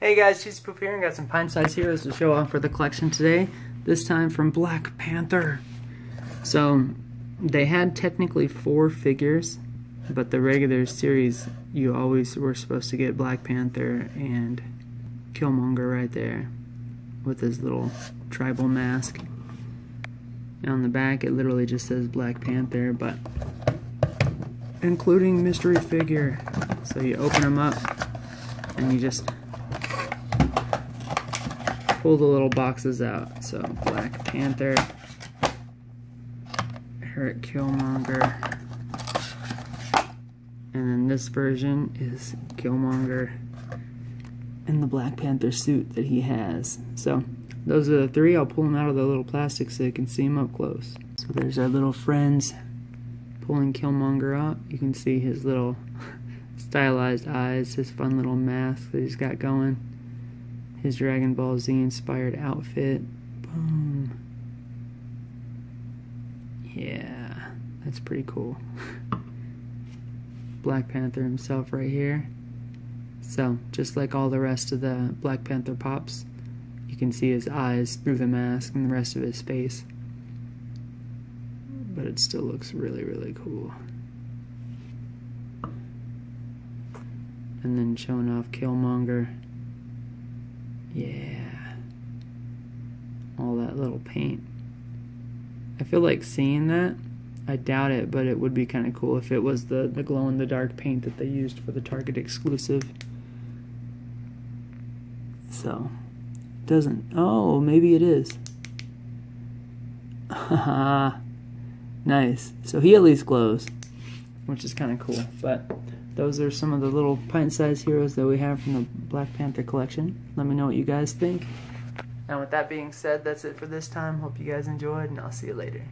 Hey guys, Chesypoof here and got some pint size heroes to show off for the collection today. This time from Black Panther. So, they had technically four figures, but the regular series, you always were supposed to get Black Panther and Killmonger right there with his little tribal mask. And on the back, it literally just says Black Panther, but including mystery figure. So you open them up and you just pull the little boxes out. So Black Panther, Erik Killmonger, and then this version is Killmonger in the Black Panther suit that he has. So those are the three. I'll pull them out of the little plastic so you can see them up close. So there's our little friends pulling Killmonger out. You can see his little stylized eyes, his fun little mask that he's got going his Dragon Ball Z inspired outfit. Boom. Yeah, that's pretty cool. Black Panther himself right here. So, just like all the rest of the Black Panther pops, you can see his eyes through the mask and the rest of his face. But it still looks really, really cool. And then showing off Killmonger. Yeah. All that little paint. I feel like seeing that. I doubt it, but it would be kind of cool if it was the, the glow in the dark paint that they used for the Target exclusive. So, doesn't. Oh, maybe it is. Nice. So he at least glows, which is kind of cool. But those are some of the little pint-sized heroes that we have from the Black Panther collection. Let me know what you guys think. And with that being said, that's it for this time. Hope you guys enjoyed, and I'll see you later.